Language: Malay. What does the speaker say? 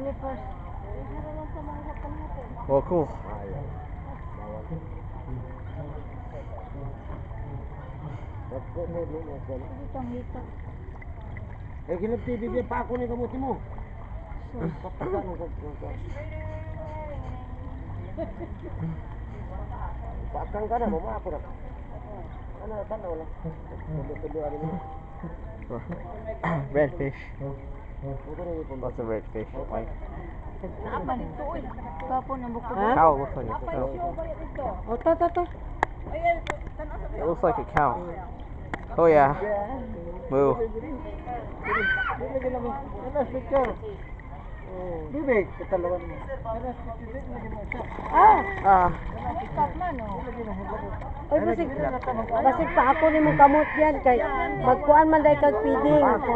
Slippers. Ihara lang mo doon ako. Hindi kang hita. Eh ginab TV biya pa ako ni kamuti mo. Pakang ka na mo ma ako na. Ano tanaw lang. Ano mo. Redfish. That's a red fish look like? Cow looks like a cow. Oh, ta, ta, ta. It looks like a cow. Oh yeah. Moo. Ah! Ah! Oy, basig, basig pa ako ni mong kamot yan kay magkuan man day kag feeding. Ako.